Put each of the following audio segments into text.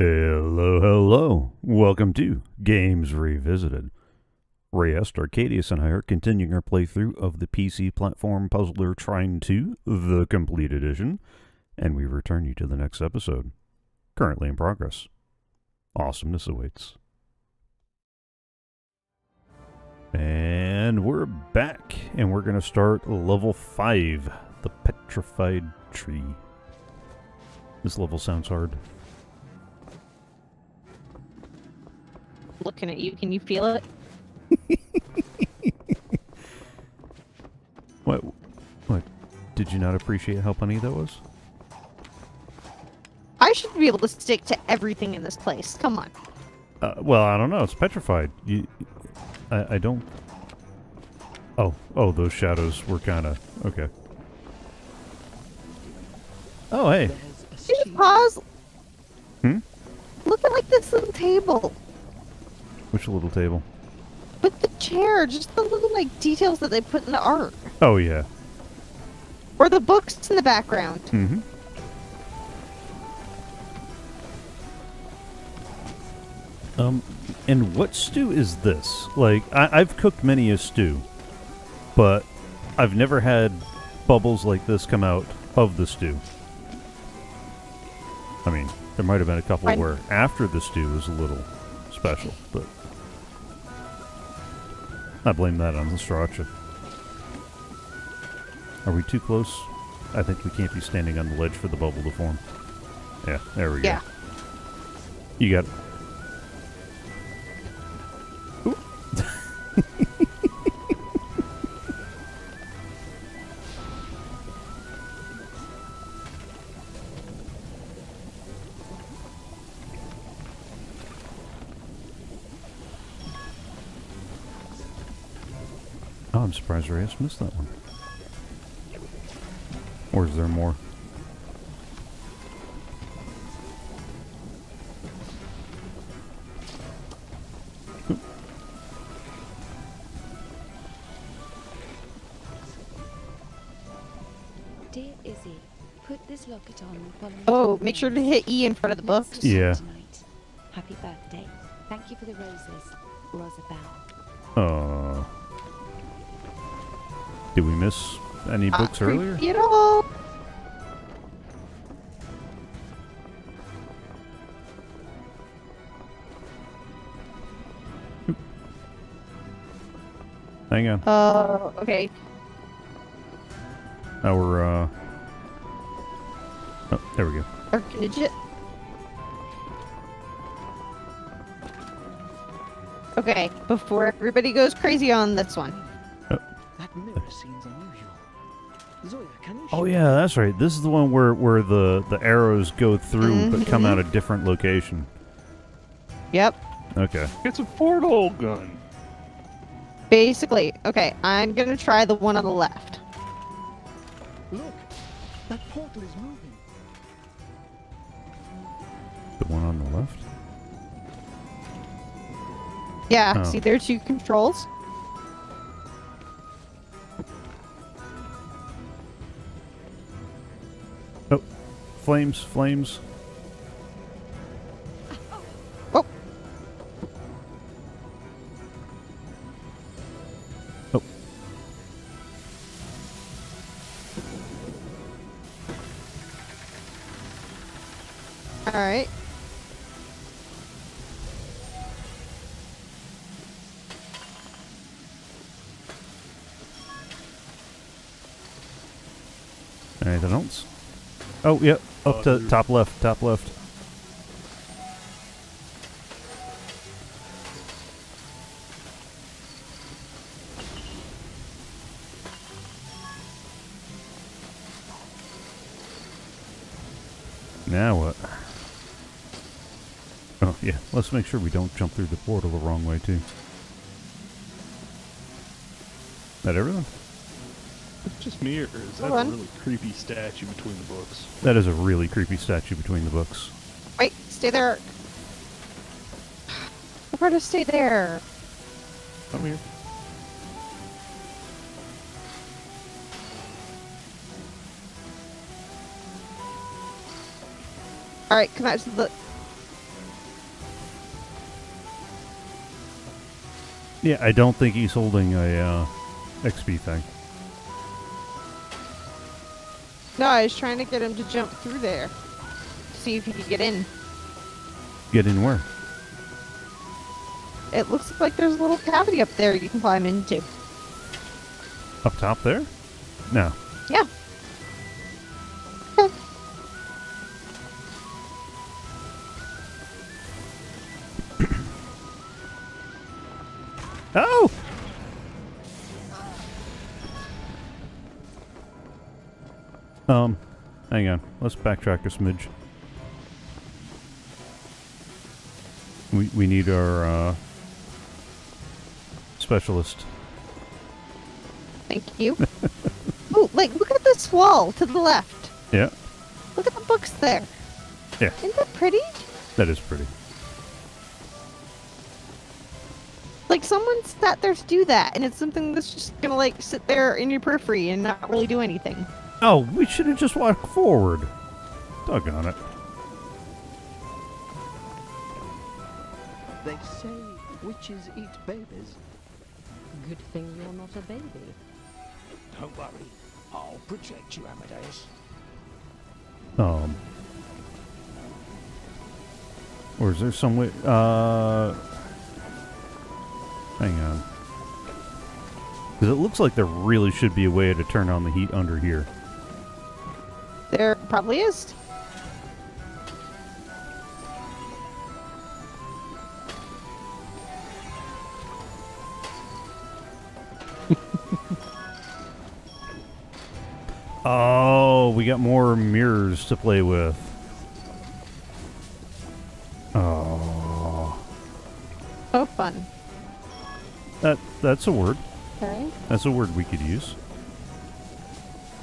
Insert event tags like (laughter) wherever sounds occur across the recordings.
Hello, hello. Welcome to Games Revisited. Rayeste, Arcaidius, and I are continuing our playthrough of the PC platform Puzzler Trine 2, the complete edition, and we return you to the next episode. Currently in progress. Awesomeness awaits. And we're back, and we're going to start level 5, the Petrified Tree. This level sounds hard. Looking at you. Can you feel it? (laughs) What? What? Did you not appreciate how funny that was? I should be able to stick to everything in this place. Come on. Uh, well, I don't know. It's petrified. You, I, I don't. Oh, oh, those shadows were kind of okay. Oh, hey. Just pause. Hmm? Look at like this little table Which little table? with the chair. Just the little like details that they put in the art, Oh, yeah. or the books in the background. Mm-hmm. Um, and what stew is this? Like, I, I've cooked many a stew, but I've never had bubbles like this come out of the stew. I mean, there might have been a couple I'm- where after the stew was a little special, but I blame that on the sriracha. Are we too close? I think we can't be standing on the ledge for the bubble to form. Yeah, there we go. You got it. Surprised Reyes missed that one. Or is there more? Dear Izzy, put this locket on Oh, make sure to hit E in front of the Let's books. Yeah. Any Not books earlier? creepy at all. Hang on. Oh, okay. Now we're, uh... Oh, there we go. Archidget. Okay, before everybody goes crazy on this one. That mirror seems unusual. Zoya, can you Oh yeah, that's right. This is the one where, where the, the arrows go through but come Mhm. out a different location. Yep. Okay. It's a portal gun. Basically, okay, I'm gonna try the one on the left. Look, that portal is moving. The one on the left? Yeah, Oh. see, there are two controls. Flames, flames. Oh, Oh. all right. Anything else? Oh, yep. Up to top left, top left. Now what? Oh, yeah. Let's make sure we don't jump through the portal the wrong way, too. That everything? (laughs) Just me, or is that a really creepy statue between the books? That is a really creepy statue between the books. Wait, stay there. I'm gonna stay there. Come here. All right, come out to the. Yeah, I don't think he's holding a uh, XP thing. No, I was trying to get him to jump through there. See if he could get in. Get in where? It looks like there's a little cavity up there you can climb into. Up top there? No. Yeah. Hang on. Let's backtrack a smidge. We we need our uh, specialist. Thank you. (laughs) oh, like, look at this wall to the left. Yeah, Look at the books there. Yeah. Isn't that pretty? that is pretty. Like, someone sat there to do that, and it's something that's just gonna, like, sit there in your periphery and not really do anything. Oh, we should have just walked forward. Dug on it. They say witches eat babies. Good thing you're not a baby. Don't worry. I'll protect you, Amadeus. Um. Or is there some way? Uh. Hang on. Because it looks like there really should be a way to turn on the heat under here. There probably is. (laughs) Oh, we got more mirrors to play with. Oh, Oh, fun. that that's a word. Okay. That's a word we could use.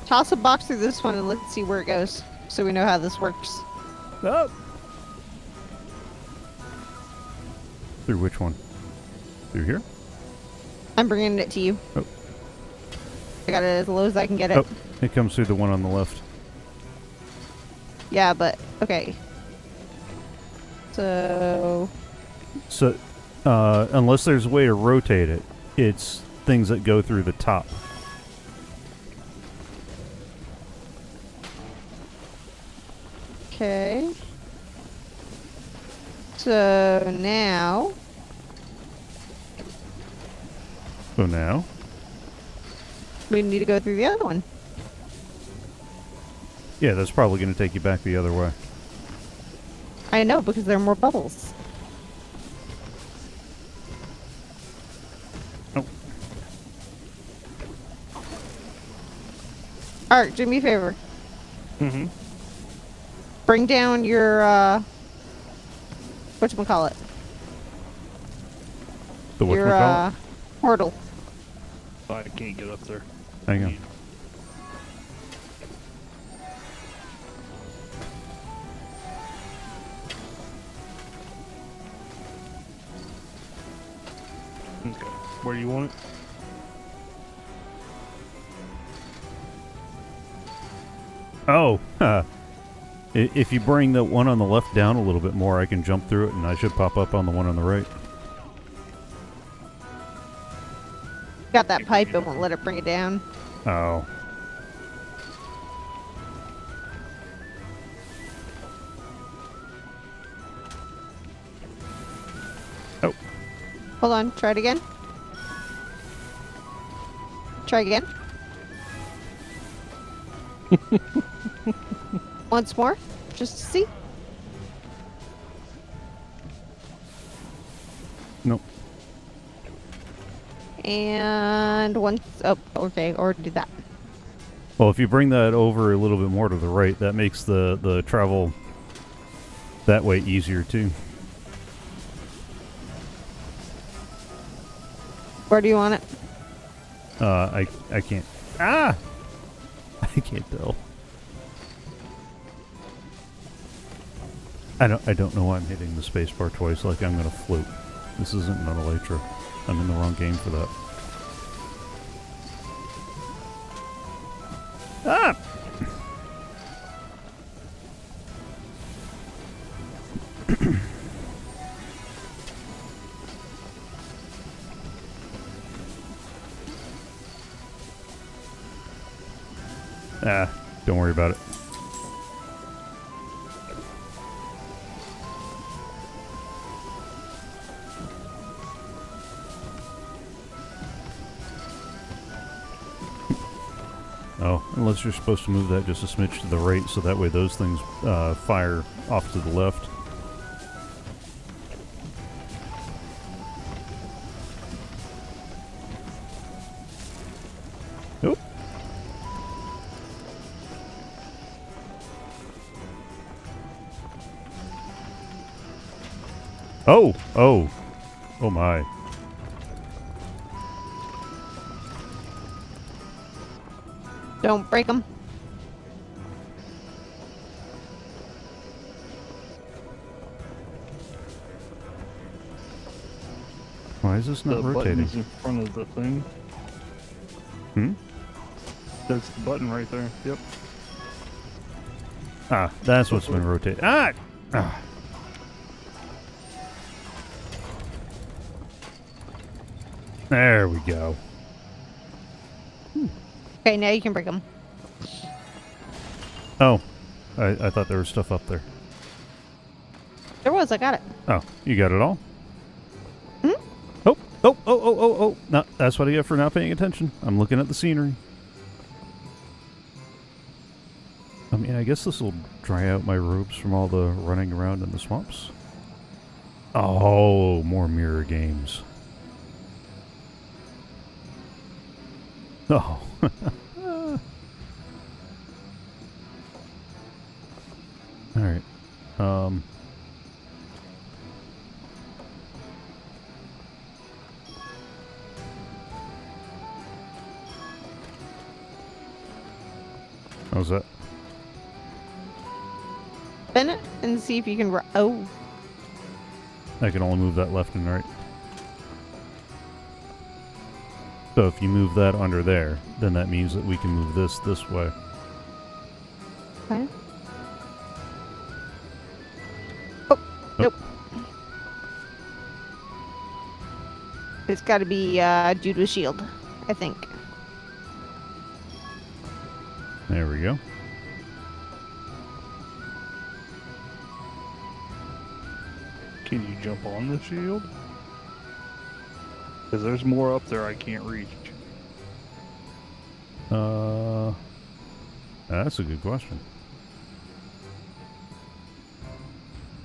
Toss a box through this one and let's see where it goes, so we know how this works. Oh. Through which one? Through here? I'm bringing it to you. Oh. I got it as low as I can get it. Oh, it comes through the one on the left. Yeah, but okay. So So, uh, unless there's a way to rotate it, it's things that go through the top. Okay. So now So now, we need to go through the other one. yeah, that's probably going to take you back the other way. I know because there are more bubbles. Oh. Art, do me a favor. Mm-hmm. Bring down your uh whatchamacallit? The Your whatchamacallit? uh portal. I can't get up there. Hang on. Okay. Where do you want it? Oh, (laughs) huh. I- If you bring the one on the left down a little bit more, I can jump through it and I should pop up on the one on the right. Got that pipe, it won't let it bring it down. Oh. Oh. Hold on, try it again. Try again. (laughs) Once more, just to see. Nope. And once, oh, okay, already did that. Well, if you bring that over a little bit more to the right, that makes the, the travel that way easier too. Where do you want it? Uh, I I can't. Ah, (laughs) I can't tell. I don't I don't know why I'm hitting the spacebar twice. Like I'm gonna float. This isn't an elytra. I'm in the wrong game for that. You're supposed to move that just a smidge to the right, so that way those things uh, fire off to the left. Break them. Why is this The not rotating? button's in front of the thing. Hmm? That's the button right there. Yep. Ah, that's what's been rotating. Ah! ah. There we go. Okay, now you can break them. Oh, I, I thought there was stuff up there. There was, I got it. Oh, you got it all? Hmm? Oh, oh, oh, oh, oh, oh. No, that's what I get for not paying attention. I'm looking at the scenery. I mean, I guess this will dry out my robes from all the running around in the swamps. Oh, more mirror games. (laughs) Oh. (laughs) Um. How's that? Spin it and see if you can. Oh, I can only move that left and right. So if you move that under there, then that means that we can move this this way. okay. Got to be uh, due to a shield, I think. There we go. Can you jump on the shield? Because there's more up there I can't reach. Uh, that's a good question.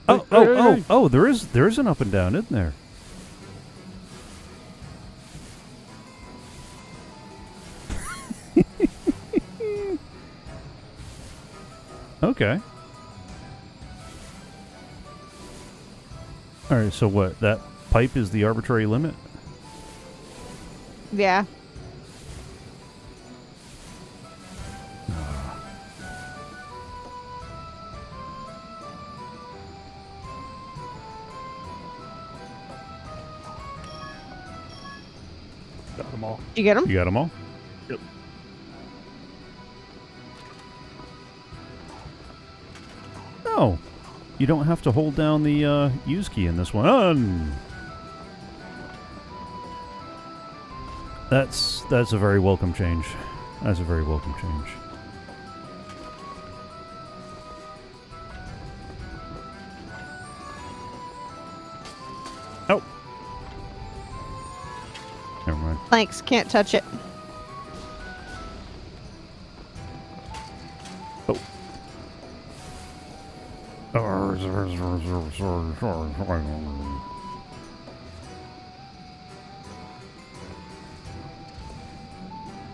Oh, oh, oh, oh! There is there is an up and down, isn't there? Okay. All right. So what? That pipe is the arbitrary limit. Yeah. Got them all. You get them? You got them all. Yep. No, you don't have to hold down the uh, use key in this one. That's that's a very welcome change. That's a very welcome change. Oh. Never mind. Thanks, can't touch it.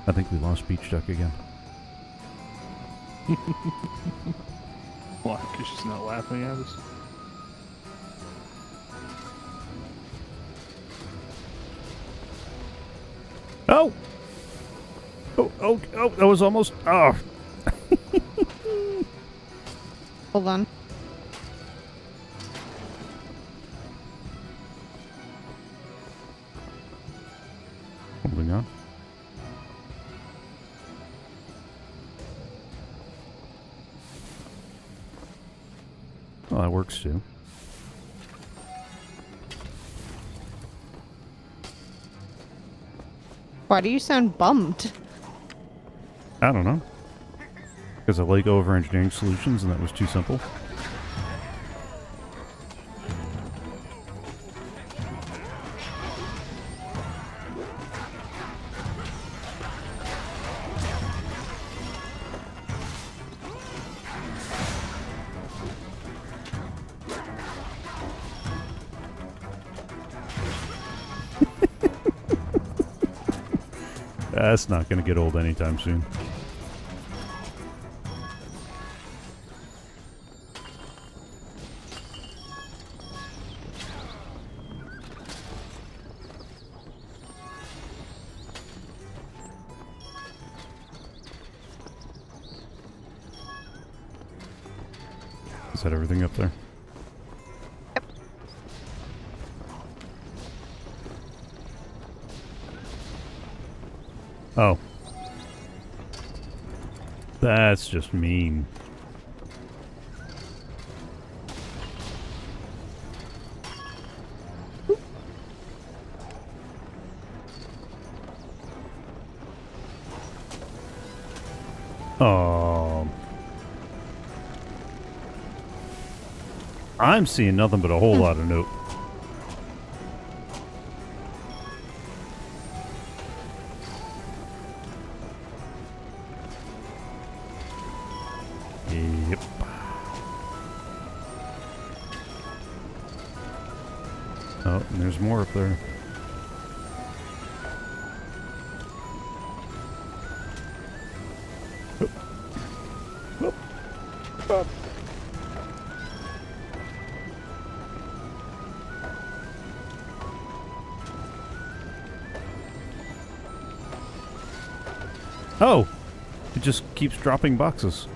I think we lost Beach Duck again. Why? Because she's not laughing at us. Oh! Oh, oh, oh, that was almost. Oh, (laughs) Hold on. Well, that works too. Why do you sound bummed? I don't know. Because I like over engineering solutions and that was too simple. That's not going to get old anytime soon. That's just mean. Oh. I'm seeing nothing but a whole hmm. lot of note. Keeps dropping boxes.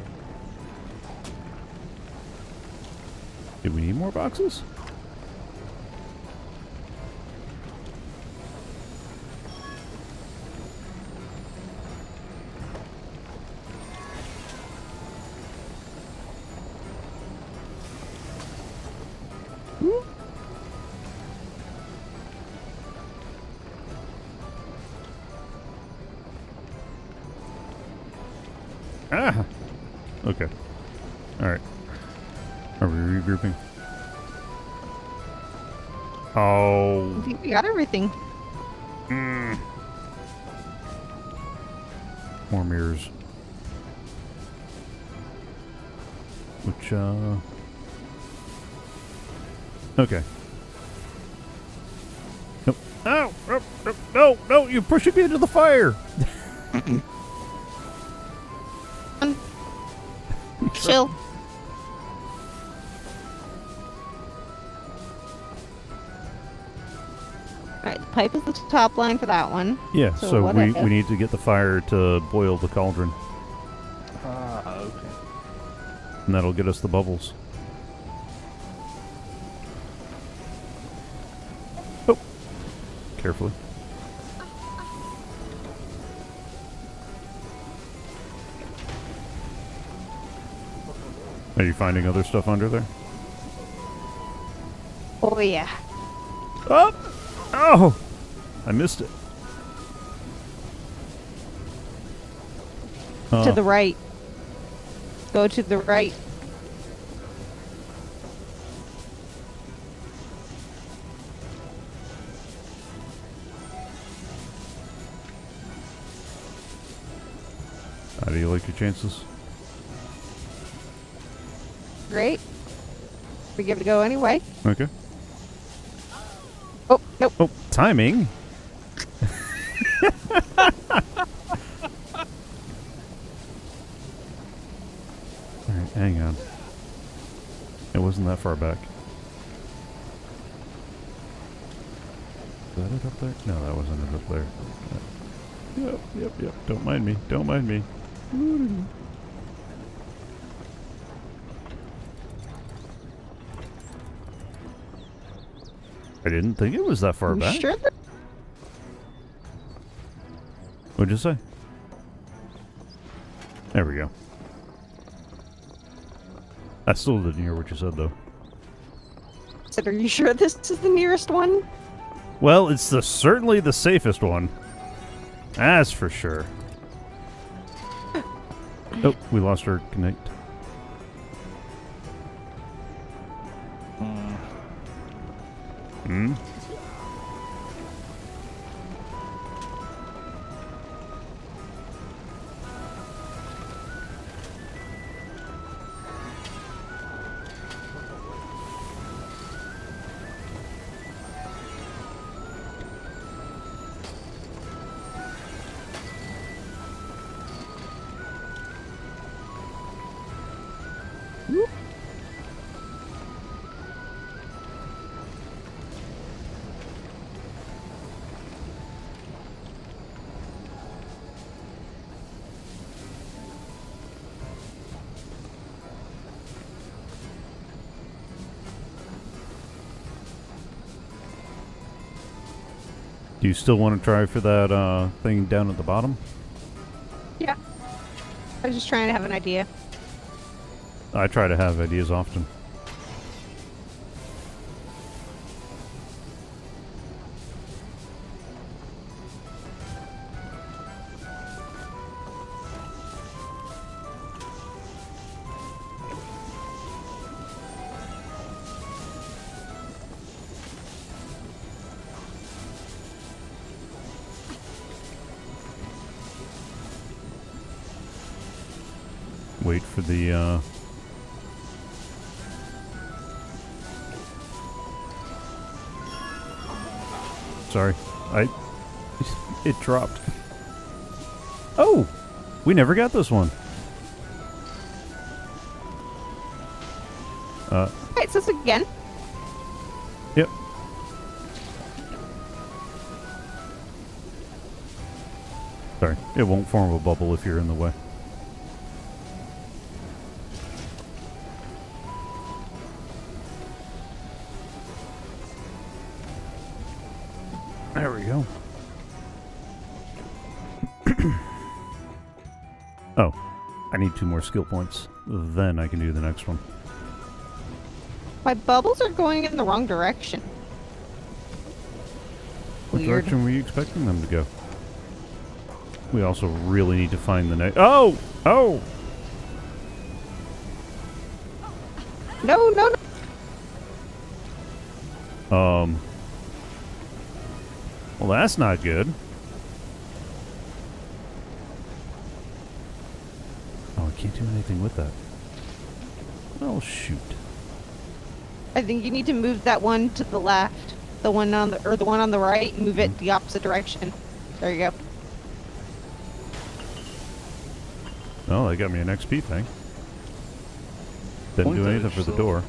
Do we need more boxes? Everything. Mm. More mirrors. Which, uh... Okay. Nope. Oh, no, no, no, you're pushing me into the fire! (laughs) Chill. (laughs) pipe is the top line for that one. Yeah, So so, we, we need to get the fire to boil the cauldron, Ah, okay. and that'll get us the bubbles. Oh! Carefully. Are you finding other stuff under there? Oh yeah. Oh! Oh! I missed it. To the right. Go to the right. how do you like your chances? Great. We give it a go anyway. Okay. Oh, nope. Oh, timing. Hang on. It wasn't that far back. Is that it up there? No, that wasn't it up there. Yep, yep, yep. Don't mind me. Don't mind me. I didn't think it was that far You back. sure that What'd you say? There we go. I still didn't hear what you said though. said, are you sure this is the nearest one? Well, it's the certainly the safest one. That's for sure. (laughs) Oh, we lost our connect. Do you still want to try for that uh, thing down at the bottom? Yeah. I was just trying to have an idea. I try to have ideas often. It dropped. Oh! We never got this one. Uh so this again. yep. Sorry. It won't form a bubble if you're in the way. I need two more skill points. Then I can do the next one. My bubbles are going in the wrong direction. What Weird. direction were you expecting them to go? We also really need to find the next. Oh! Oh! No, no, no. Um. Well, that's not good. Oh, I can't do anything with that. Oh, shoot. I think you need to move that one to the left. The one on the or the one on the right, move it the opposite direction. There you go. Oh, they got me an XP thing. Didn't do anything for the door.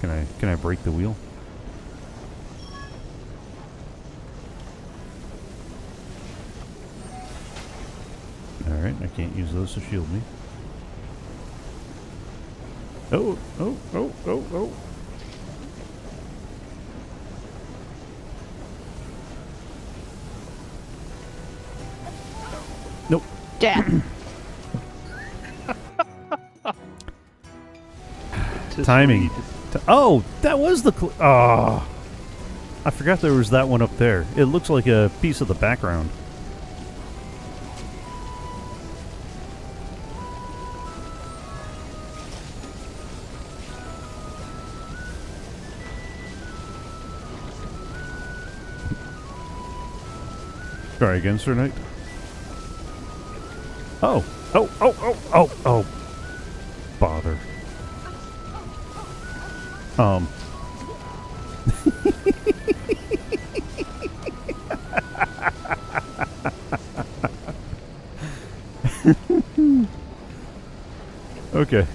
Can I can I break the wheel? Alright, I can't use those to shield me. Oh, oh, oh, oh, oh. Nope. Damn. (clears throat) Timing. Oh, that was the. Cl- oh, I forgot there was that one up there. It looks like a piece of the background. Try again, Sir Knight. Oh, oh, oh, oh, oh, oh. Bother. Um. (laughs) okay.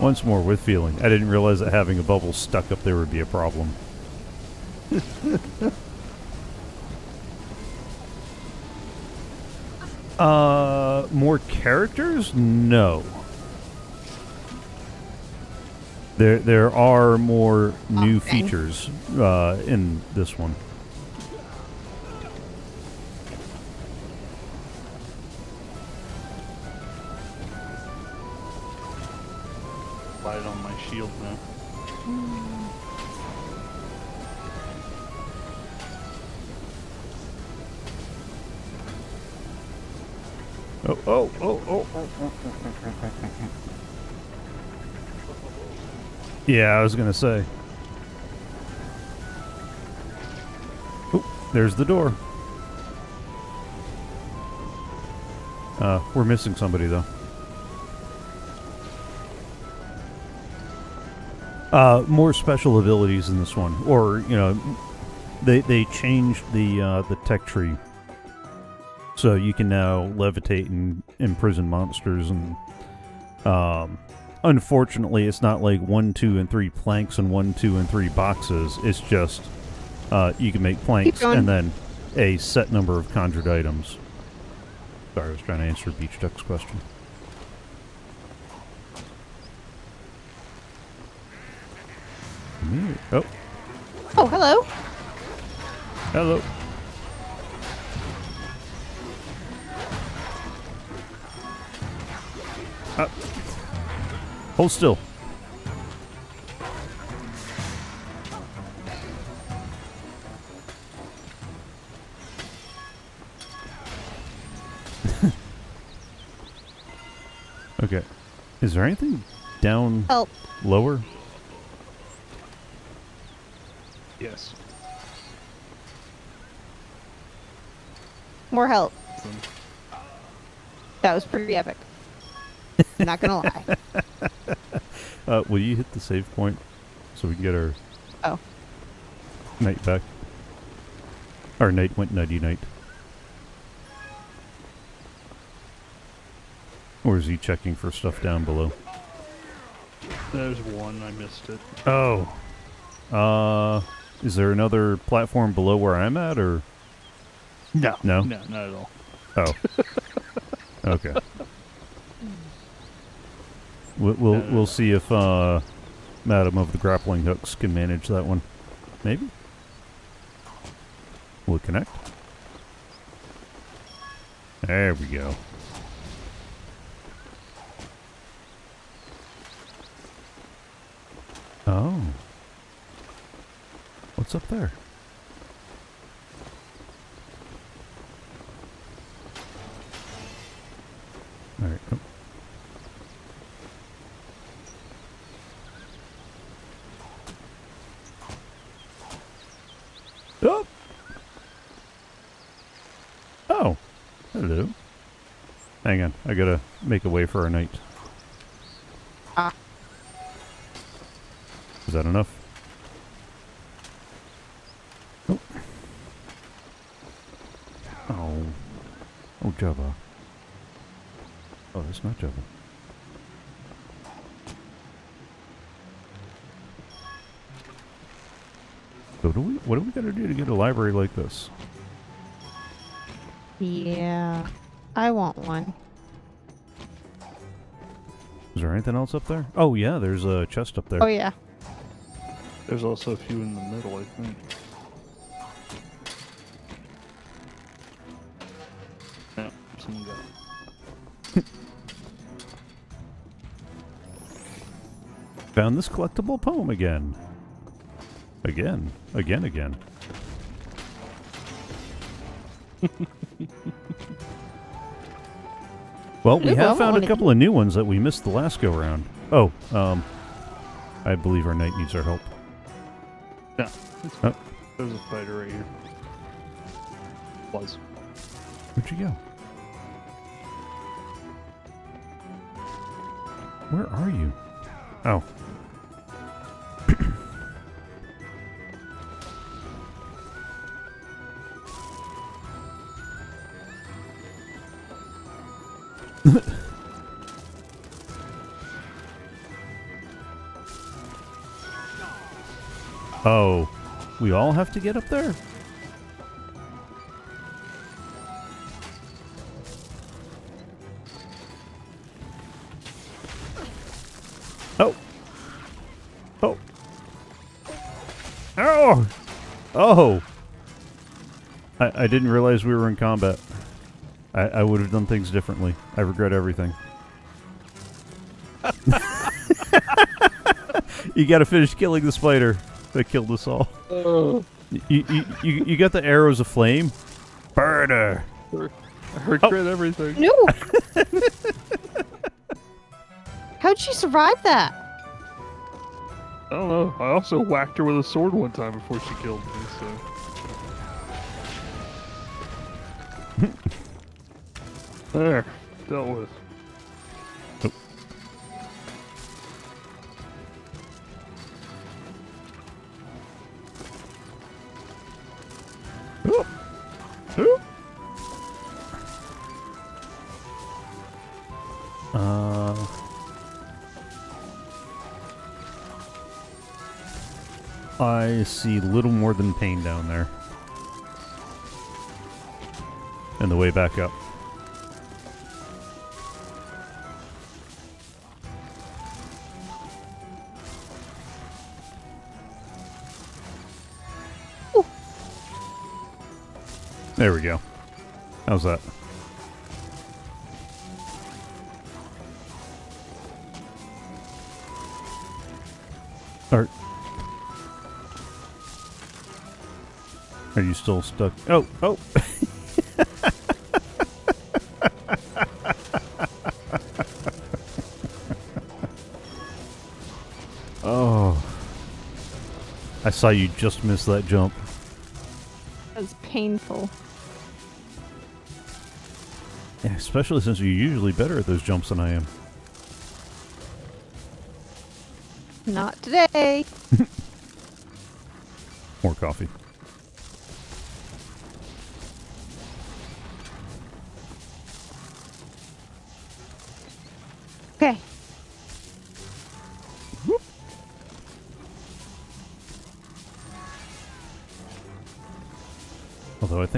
Once more with feeling. I didn't realize that having a bubble stuck up there would be a problem. (laughs) characters? No. There, there are more new dang. features uh, in this one. Yeah, I was gonna say. Oh, there's the door. Uh, we're missing somebody though. Uh, more special abilities in this one, or you know, they they changed the uh, the tech tree, so you can now levitate and imprison monsters. And um, unfortunately, it's not like one, two, and three planks and one, two, and three boxes. It's just uh, you can make planks and then a set number of conjured items. Sorry, I was trying to answer Beach Duck's question. Oh, Oh, hello. hello. Uh, hold still. (laughs) okay. Is there anything down Help. lower? Yes. More help. That was pretty epic. Not gonna lie. (laughs) Uh, will you hit the save point so we can get our Oh. knight back? Our knight went nighty night. Or is he checking for stuff down below? There's one. I missed it. Oh. Uh, is there another platform below where I'm at, or No. No? No, not at all. oh? (laughs) okay. We'll we'll, No, we'll see if uh, Madam of the Grappling Hooks can manage that one. Maybe. We'll it connect? There we go. Oh. What's up there? Alright. Oh. Oh. Oh. Hello. Hang on. I gotta make a way for our knight. Ah. Is that enough? Oh. Oh. Java. Oh, that's not Java. So do we? What do we got to do to get a library like this? Yeah. I want one. Is there anything else up there? Oh yeah, there's a chest up there. Oh yeah. There's also a few in the middle, I think. Yeah, someone got. (laughs) Found this collectible poem again. Again. Again, again. (laughs) well, we Ooh, I have found a couple of new ones that we missed the last go round. Oh, um, I believe our knight needs our help. Yeah. it's Oh. There's a fighter right here. Was. Where'd you go? Where are you? Oh. Oh, we all have to get up there? Oh. Oh. Oh. Oh. I, I didn't realize we were in combat. I, I would have done things differently. I regret everything. (laughs) you got to finish killing the spider that killed us all. You, you, you, you got the arrows of flame? Burn her. Oh. I regret everything. No. (laughs) How'd she survive that? I don't know. I also whacked her with a sword one time before she killed me, so. (laughs) there. Dealt with. I see little more than pain down there. And the way back up. Ooh. There we go. How's that? Are you still stuck? Oh, oh. (laughs) oh. I saw you just miss that jump. That was painful. Yeah, especially since you're usually better at those jumps than I am. Not today.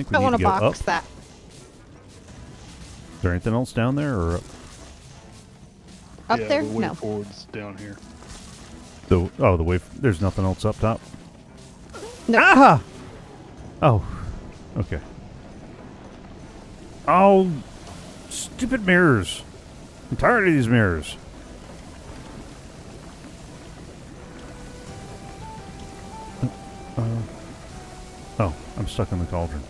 Think we I need want to to go up. box that. Is there anything else down there, or up? Up yeah, there? The way No. forward's down here. The oh, the way. There's nothing else up top. No. Ah! Oh, okay. Oh, stupid mirrors! I'm tired of these mirrors. Uh, oh, I'm stuck in the cauldron.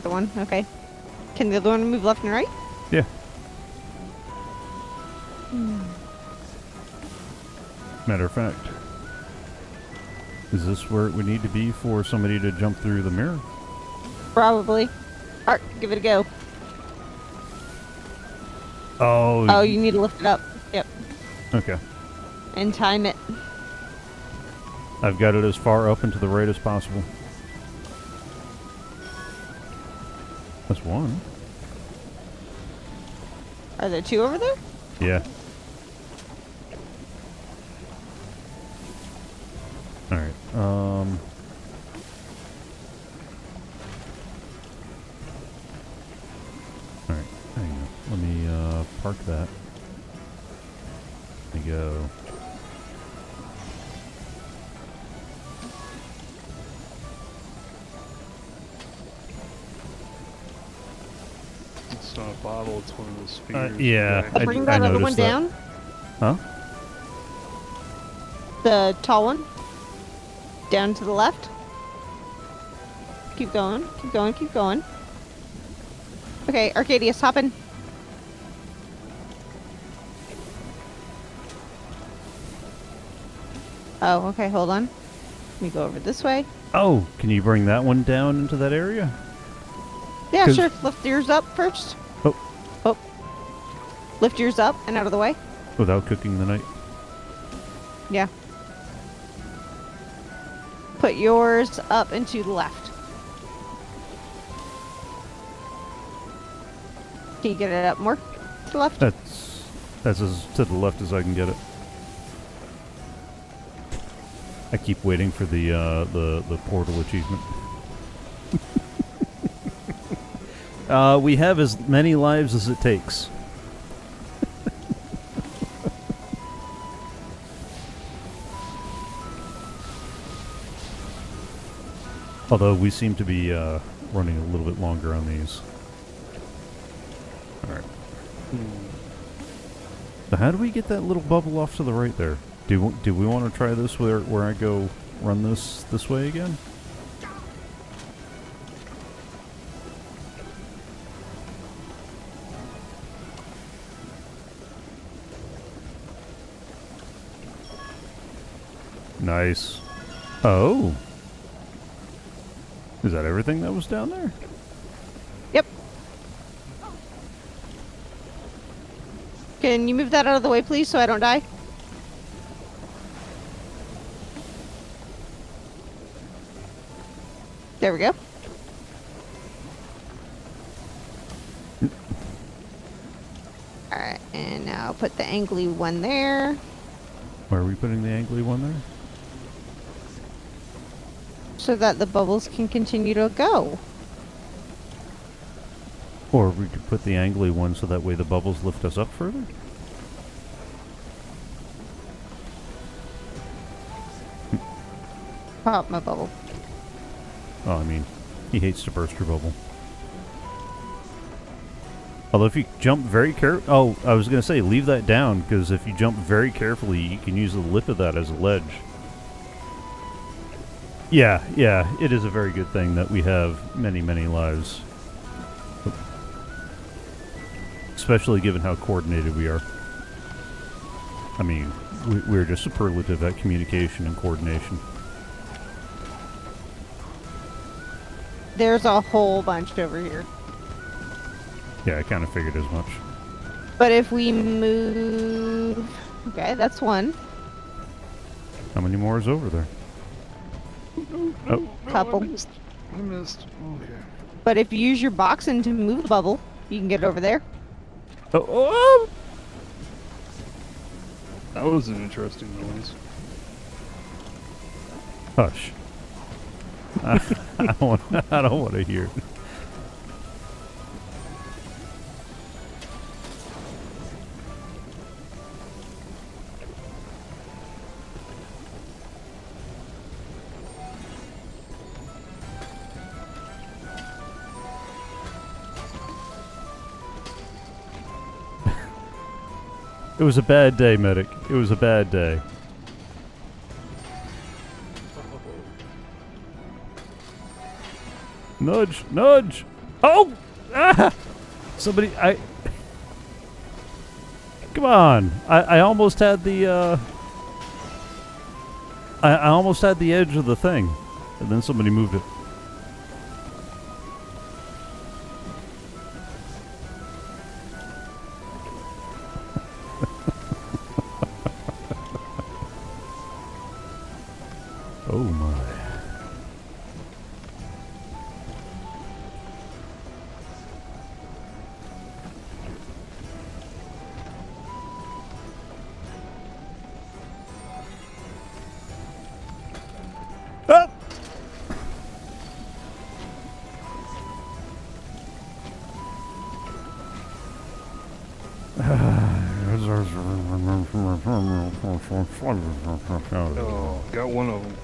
Other one. Okay. Can the other one move left and right? Yeah. Hmm. Matter of fact, is this where it would need to be for somebody to jump through the mirror? Probably. Art, give it a go. Oh. Oh, you need to lift it up. Yep. Okay. And time it. I've got it as far up and to the right as possible. That's one. Are there two over there? Yeah. Yeah, I- bring I that other one that. down. Huh? The tall one. Down to the left. Keep going. Keep going. Keep going. Okay, Arcaidius, hop in. Oh, okay, hold on. Let me go over this way. Oh, can you bring that one down into that area? Yeah, sure. Lift yours up first. Lift yours up and out of the way. without cooking the knight. Yeah. Put yours up and to the left. Can you get it up more to the left? That's that's as to the left as I can get it. I keep waiting for the uh, the the portal achievement. (laughs) uh, we have as many lives as it takes. Although we seem to be uh, running a little bit longer on these. All right. So how do we get that little bubble off to the right there? Do do we want to try this where where I go run this this way again? Nice. Oh. Is that everything that was down there? Yep. Can you move that out of the way, please, so I don't die? There we go. Alright, and now put the angly one there. Where are we putting the angly one there? So that the bubbles can continue to go. Or we could put the angly one so that way the bubbles lift us up further? Pop my bubble. Oh, I mean, he hates to burst your bubble. Although if you jump very care, oh, I was gonna say leave that down because if you jump very carefully, you can use the lip of that as a ledge. Yeah, yeah, it is a very good thing that we have many, many lives. Especially given how coordinated we are. I mean, we, we're just superlative at communication and coordination. There's a whole bunch over here. Yeah, I kind of figured as much. But if we move... Okay, that's one. How many more is over there? Oh. Couple. I missed. I missed. Okay. But if you use your boxing to move the bubble, you can get it over there. Oh, oh! That was an interesting noise. Hush. I, (laughs) I don't want. I don't want to hear. It. Was a bad day, medic. It was a bad day. Nudge, nudge. Oh! Ah! Somebody, I. Come on. I, I almost had the, uh. I, I almost had the edge of the thing. And then somebody moved it. Oh, got one of them.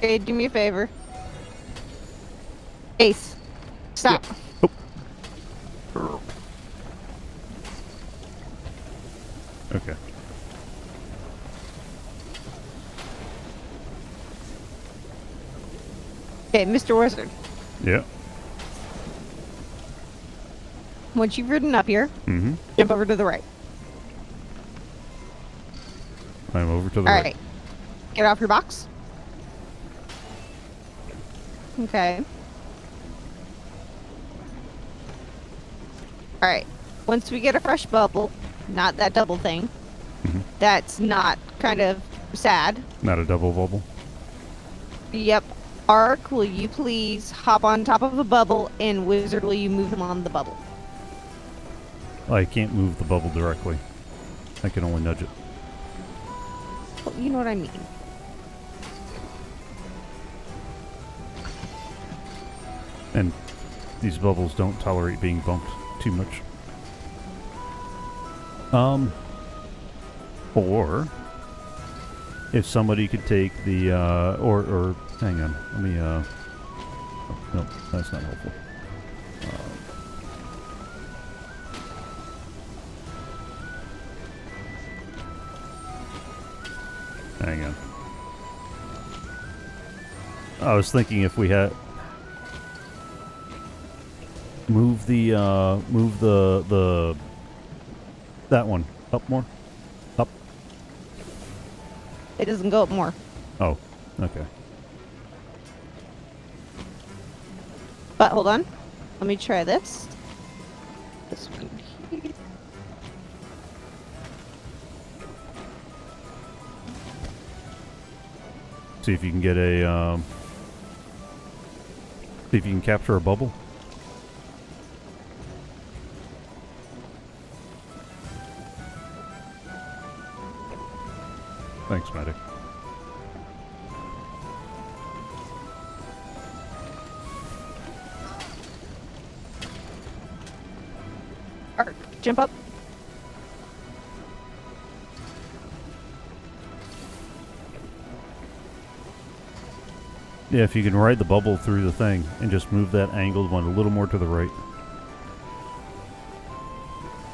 hey, do me a favor. Ace. Stop. Okay. Okay, Mr. Wizard. Yeah. Once you've ridden up here, Mm-hmm. jump over to the right. I'm over to the right. All right. right. Get off your box. Okay. All right. Once we get a fresh bubble, not that double thing. Mhm. That's not kind of sad. Not a double bubble. Yep. Ark, will you please hop on top of a bubble and Wizard, will you move him on the bubble? I can't move the bubble directly. I can only nudge it. Well, you know what I mean. And these bubbles don't tolerate being bumped too much. Um. Or if somebody could take the uh, or or hang on, let me uh. oh, no, that's not helpful. Um, hang on. I was thinking if we had move the uh move the the that one up more up It doesn't go up more. oh okay But hold on. Let me try this. This one here. see if you can get a um see if you can capture a bubble thanks medic yeah if you can ride the bubble through the thing and just move that angled one a little more to the right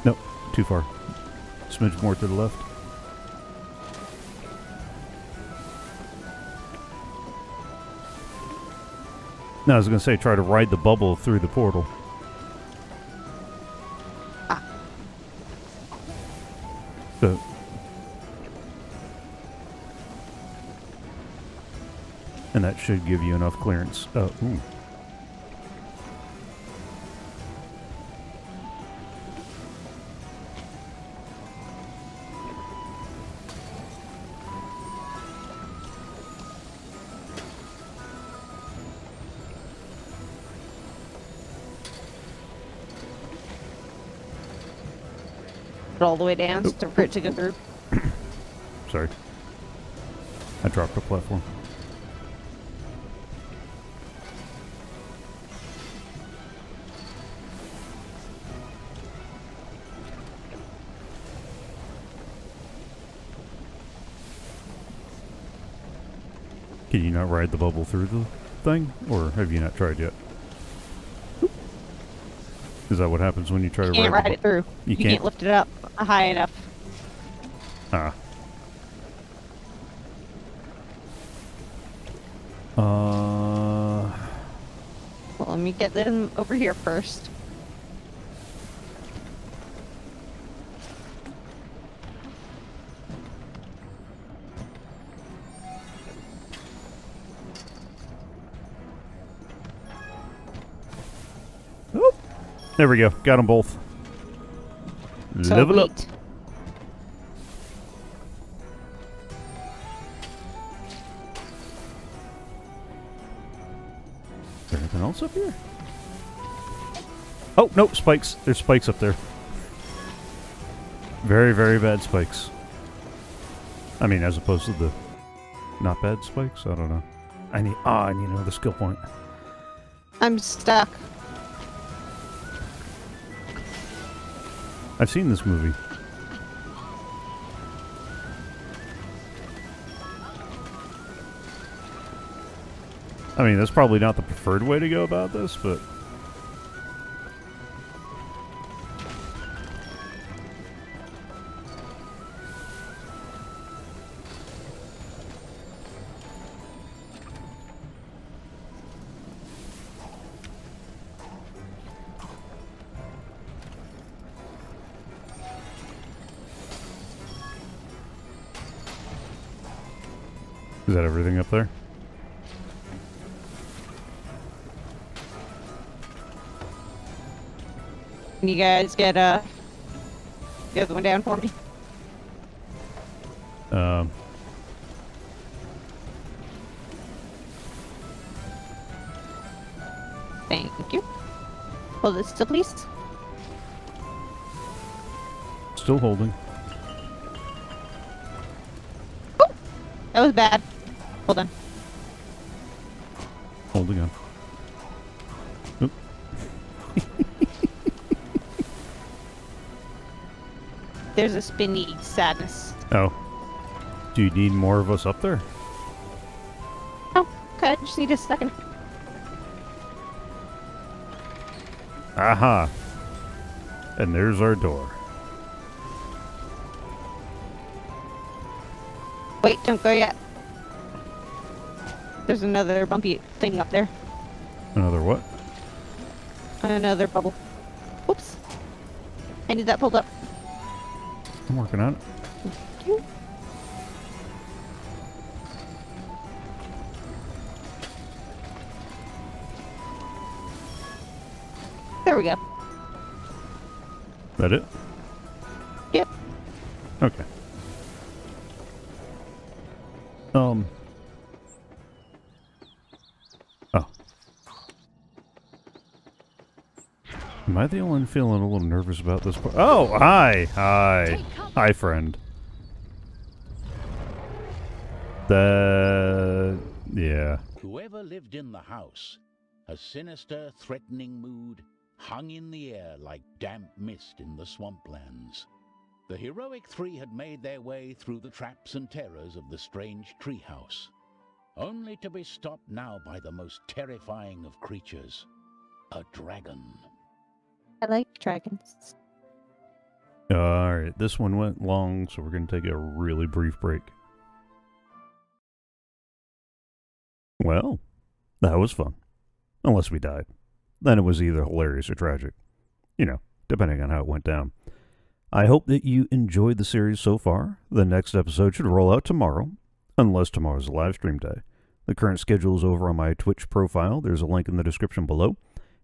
nope too far smidge more to the left No, I was going to say try to ride the bubble through the portal. Ah. So, and that should give you enough clearance. Uh, ooh. All the way down to for it to go through. (coughs) Sorry. I dropped a platform. Not ride the bubble through the thing? Or have you not tried yet? Is that what happens when you try to You can't ride, ride it through. You You, can't? can't lift it up high enough. Ah. Uh, Well, let me get them over here first. There we go. Got them both. So Level up. Is there anything else up here? Oh, no, spikes. There's spikes up there. Very, very bad spikes. I mean, as opposed to the not bad spikes? I don't know. I need, ah, I need another skill point. I'm stuck. I've seen this movie. I mean, that's probably not the preferred way to go about this, but Can you guys get uh the other one down for me? Um, Thank you. Hold this still, please. still holding. That was bad. Hold on. Holding on. There's a spinny sadness. Oh. Do you need more of us up there? Oh, okay. I just need a second. Aha. And there's our door. Wait, don't go yet. There's another bumpy thing up there. Another what? Another bubble. Whoops. I need that pulled up. I'm working on it. There we go. That it? Yep. Okay. Um. Oh. Am I the only one feeling a little nervous about this part? Oh, hi! Hi. Hi, friend. The... Yeah. Whoever lived in the house, a sinister, threatening mood hung in the air like damp mist in the swamplands. The heroic three had made their way through the traps and terrors of the strange treehouse, only to be stopped now by the most terrifying of creatures, a dragon. I like dragons. Alright, this one went long, so we're going to take a really brief break. Well, that was fun. Unless we died. Then it was either hilarious or tragic. You know, depending on how it went down. I hope that you enjoyed the series so far. The next episode should roll out tomorrow, unless tomorrow's a live stream day. The current schedule is over on my Twitch profile. There's a link in the description below.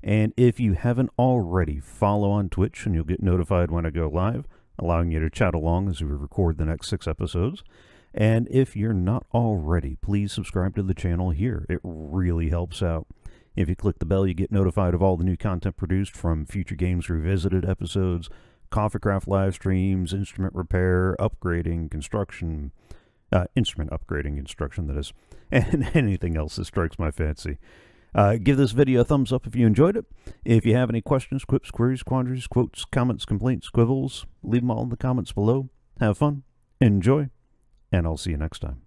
And if you haven't already, follow on Twitch and you'll get notified when I go live, allowing you to chat along as we record the next six episodes. And if you're not already, please subscribe to the channel here. It really helps out. If you click the bell, you get notified of all the new content produced from Future Games Revisited episodes, CoffeeCraft live streams, instrument repair, upgrading, construction, uh, instrument upgrading, construction, that is, (laughs) and anything else that strikes my fancy. Uh, give this video a thumbs up if you enjoyed it. If you have any questions, quips, queries, quandaries, quotes, comments, complaints, quibbles, leave them all in the comments below. Have fun, enjoy, and I'll see you next time.